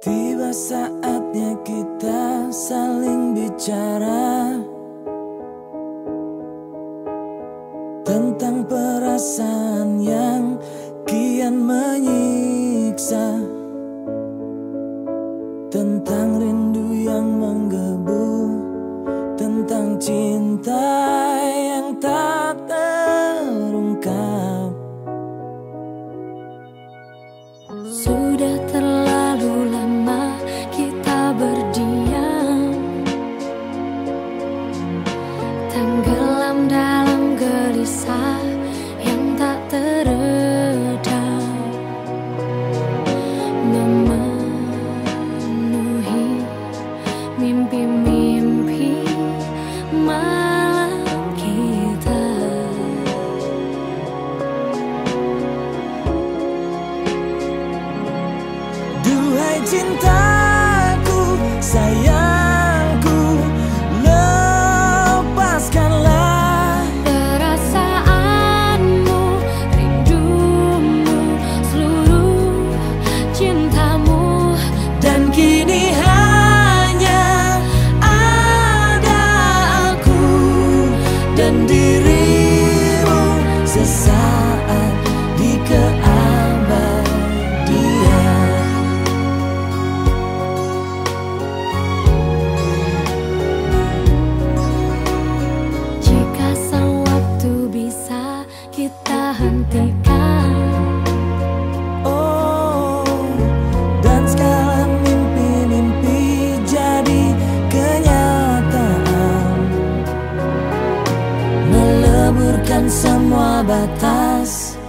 Tiba saatnya kita saling bicara Tentang perasaan yang kian menyiksa Tentang rindu yang menggebu Tentang cinta cintaku sayang. hancurkan semua batas.